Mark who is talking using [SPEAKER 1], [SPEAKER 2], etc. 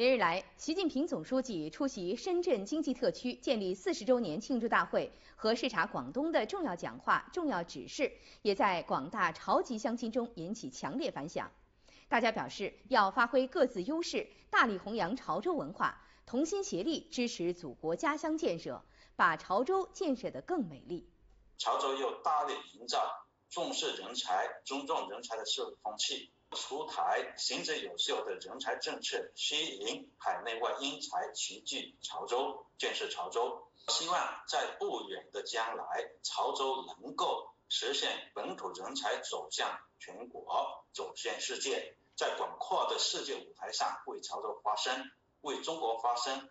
[SPEAKER 1] 连日来，习近平总书记出席深圳经济特区建立四十周年庆祝大会和视察广东的重要讲话、重要指示，也在广大潮籍乡亲中引起强烈反响。大家表示，要发挥各自优势，大力弘扬潮州文化，同心协力支持祖国家乡建设，把潮州建设得更美丽。
[SPEAKER 2] 潮州要大力营造重视人才、尊重人才的社会风气。出台行之有效的人才政策，吸引海内外英才齐聚潮州，建设潮州。希望在不远的将来，潮州能够实现本土人才走向全国、走向世界，在广阔的世界舞台上为潮州发声，为中国发声。